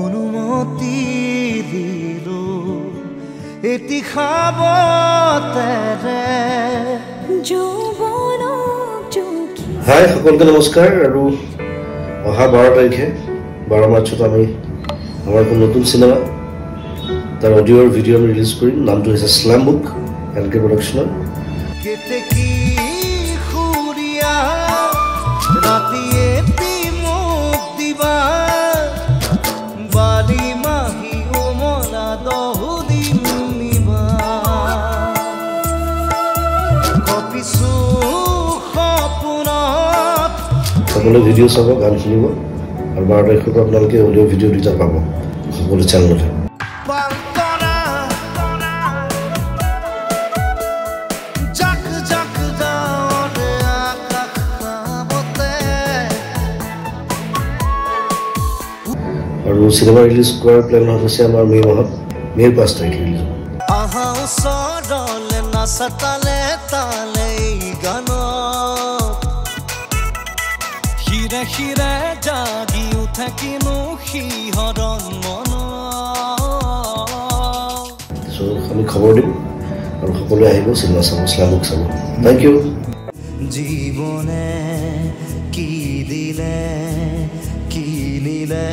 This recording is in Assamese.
অনুমতি দিলো। এটি খাবতেৰে হাই সকলোকে নমস্কাৰ আৰু অহা বাৰ তাৰিখে বাৰ মাৰ্চত আমি আমাৰ এখন নতুন চিনেমা তাৰ অডিঅ' আৰু ভিডিঅ' আমি ৰিলিজ কৰিম। নামটো হৈছে শ্লাম বুক এল কে প্ৰডাকশ্যনৰ সকলোৱে ভিডিঅ' চাব গান শুনিব। আৰু বাৰ তাৰিখৰ পৰা আপোনালোকে অডিঅ' ভিডিঅ' দুটা পাব। সকলো চেনেলতে আৰু চিনেমা ৰিলিজ কৰাৰ প্লেন হৈছে আমাৰ মে' মাহত মে'ৰ পাঁচ তাৰিখ ৰিলিজ হ'ব। তালে গানত শিৰে শিৰে জাগি উঠে কিনো সিহঁতন মনত চ' আমি খবৰ দিম আৰু সকলোৱে আহিব চিনেমা চাব শ্লাম বুক চাব। থেংক ইউ জীৱনে কি দিলে কি নিলে?